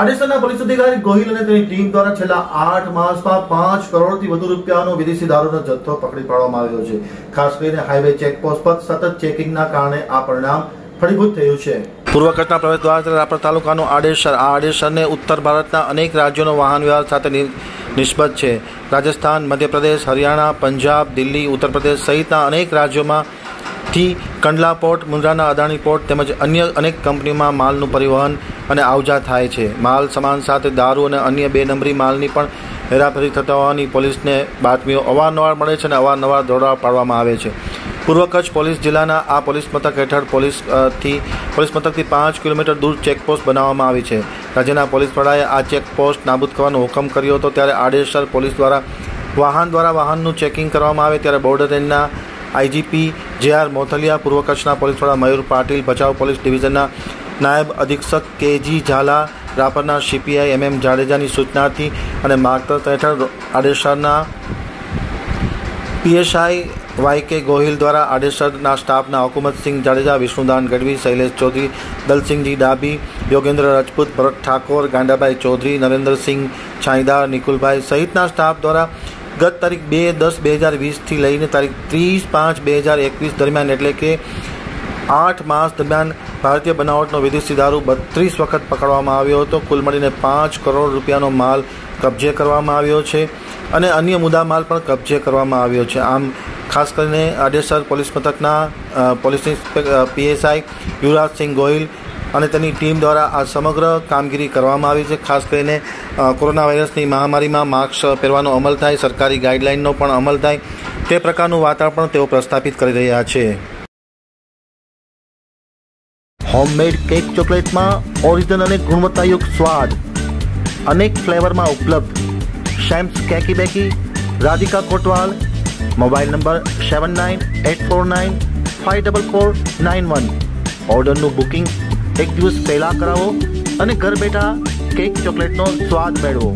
આડેસરના police અધિકારી ગોહિલ અને તેની ટીમ દ્વારા છેલ્લા આઠ માસમાં પાંચ કરોડથી વધુ રૂપિયાનો વિદેશી દારૂનો જથ્થો પકડી પાડવામાં આવ્યો છે. ખાસ કરીને હાઈવે ચેકપોસ્ટ પર સતત ચેકિંગના કારણે આ પરિણામ ફળીભૂત થયું છે. પૂર્વ કચ્છના પ્રવેશ દ્વાર રાપર તાલુકાનું આડેસર આ આડેસરને ઉત્તર ભારતના અનેક રાજ્યોનો વાહન વ્યવહાર સાથે નિસ્બત છે. રાજસ્થાન, મધ્યપ્રદેશ, હરિયાણા, પંજાબ, દિલ્હી ઉત્તર પ્રદેશ સહિતના અનેક રાજ્યોમાં થી કંડલા પોર્ટ, મુન્દ્રાના અદાણી પોર્ટ તેમજ અન્ય અનેક કંપનીમાં માલનું પરિવહન અને આવજા થાય છે. માલ સામાન સાથે દારૂ અને અન્ય બે નંબરી માલની પણ હેરાફેરી થતા હોવાની પોલીસને બાતમીઓ અવારનવાર મળે છે અને અવારનવાર દોડા પાડવામાં આવે છે. પૂર્વ કચ્છ પોલીસ જિલ્લાના આ પોલીસ મથક હેઠળ પોલીસથી, પોલીસ મથકથી પાંચ કિલોમીટર દૂર ચેકપોસ્ટ બનાવવામાં આવી છે. રાજ્યના પોલીસ વડાએ આ ચેકપોસ્ટ નાબૂદ કરવાનો હુકમ કર્યો હતો ત્યારે આડેસર પોલીસ દ્વારા, વાહન દ્વારા વાહનનું ચેકિંગ કરવામાં આવે ત્યારે બોર્ડર રેન્જના આઈજીપી જે આર મોથલિયા પૂર્વ કચ્છના પોલીસ વડા મયુર પાટીલ ભચાઉ પોલીસ ડિવિઝનના નાયબ અધિક્ષક કેજી ઝાલા રાપરના સીપીઆઈ એમ એમ જાડેજાની સૂચનાથી અને માર્ગદર્શન હેઠળ આડેસરના પીએસઆઈ વાય કે ગોહિલ દ્વારા આડેસરના સ્ટાફના હુકુમતસિંહ જાડેજા વિષ્ણુદાન ગઢવી શૈલેષ ચૌધરી દલસિંહજી ડાબી યોગેન્દ્ર રાજપૂત ભરત ઠાકોર ગાંડાભાઈ ચૌધરી નરેન્દ્રસિંહ છાંયદાર નિકુલભાઈ સહિતના સ્ટાફ દ્વારા ગત તારીખ બે દસ બે હજાર વીસથી લઈને તારીખ ત્રીસ પાંચ બે હજાર એકવીસ દરમિયાન એટલે કે આઠ માસ દરમિયાન ભારતીય બનાવટનો વિદેશી દારૂ બત્રીસ વખત પકડવામાં આવ્યો હતો. કુલ મળીને પાંચ કરોડ રૂપિયાનો માલ કબજે કરવામાં આવ્યો છે અને અન્ય મુદ્દા માલ પણ કબજે કરવામાં આવ્યો છે. આમ ખાસ કરીને આડેસર પોલીસ મથકના પોલીસ પીએસઆઈ યુવરાજસિંહ ગોહિલ અને તેની ટીમ દ્વારા આ સમગ્ર કામગીરી કરવામાં આવી છે. ખાસ કરીને કોરોના વાયરસની મહામારીમાં માસ્ક પહેરવાનો અમલ થાય, સરકારી ગાઈડલાઇનનો પણ અમલ થાય, તે પ્રકારનું વાતાવરણ તેઓ પ્રસ્થાપિત કરી રહ્યા છે. હોમમેડ કેક ચોકલેટમાં ઓરિજિનલ અને ગુણવત્તાયુક્ત સ્વાદ. અનેક ફ્લેવરમાં ઉપલબ્ધ. શેમ્સ Keki Beki Radhika Kotwal mobile number seven nine eight four nine five double four nine one. ઓર્ડરનું બુકિંગ એક દિવસ પહેલાં કરાવો અને ઘર બેઠા કેક ચોકલેટનો સ્વાદ મેળવો.